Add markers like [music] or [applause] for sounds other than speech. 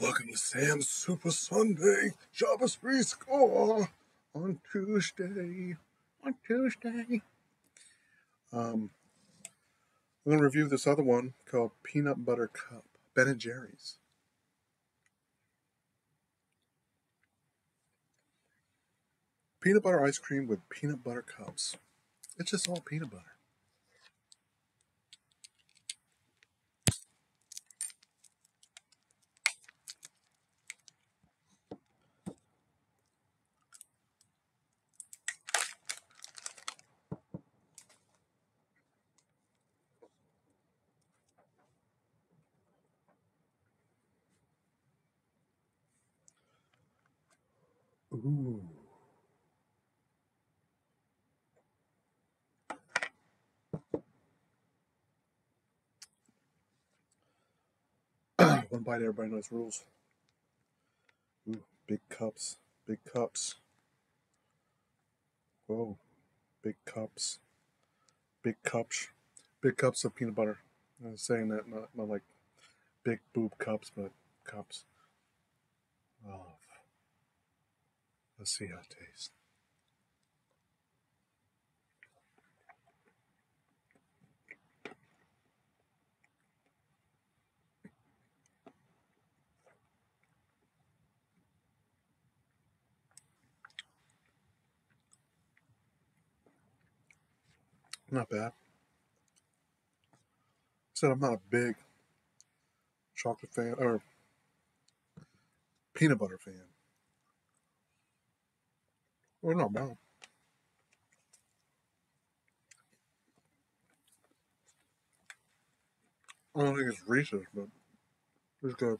Welcome to Sam's Super Sunday Shabbos free score on Tuesday. On Tuesday. Um, I'm going to review this other one called Peanut Butter Cup, Ben and Jerry's. Peanut butter ice cream with peanut butter cups. It's just all peanut butter. Ooh. [clears throat] One bite, everybody knows rules. Ooh, big cups, big cups. Whoa, big cups, big cups, big cups of peanut butter. I was saying that not, not like big boob cups, but cups. Oh, let's see how it tastes. Not bad. Said I'm not a big chocolate fan or peanut butter fan. Well, not bad. I don't think it's Reese's, but it's good.